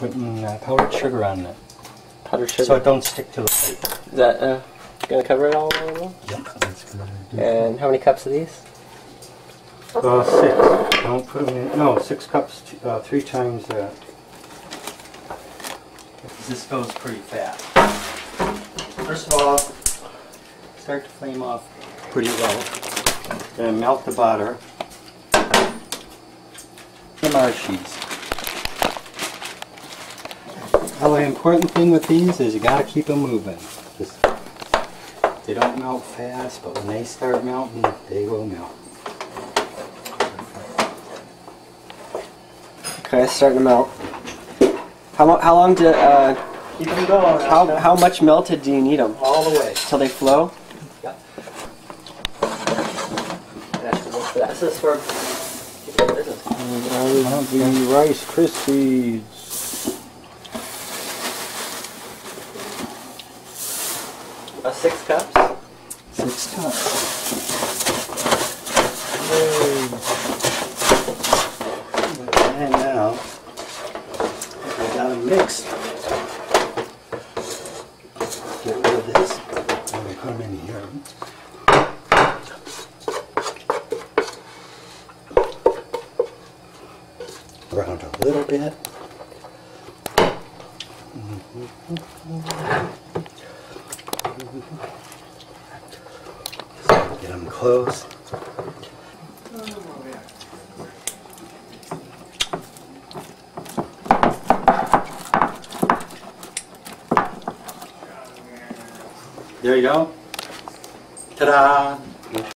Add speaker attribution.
Speaker 1: putting uh, powdered sugar on it
Speaker 2: Powdered sugar.
Speaker 1: so it don't stick to the plate.
Speaker 2: Is that uh, gonna cover it all? Well?
Speaker 1: Yep, that's good.
Speaker 2: And how many cups of these?
Speaker 1: Uh, six. Don't put them in. No, six cups. t- Uh, three times that. This goes pretty fast. First of all, start the flame off pretty low. Then melt the butter. The marshies. Well, the important thing with these is you gotta keep them moving. Just- they don't melt fast, but when they start melting, they will melt.
Speaker 2: Okay, it's starting to melt. How, mo- how long do uh,
Speaker 1: Keep them going.
Speaker 2: how how much melted do you need them
Speaker 1: all the way.
Speaker 2: till they flow?
Speaker 1: Yep.
Speaker 2: This is for keeping business.
Speaker 3: the Rice Krispies.
Speaker 2: Uh, six cups.
Speaker 1: Six cups. And now, I got them mixed. Get rid of this. And we put them in here. Around a little bit. Get them close. There you go. Ta-da!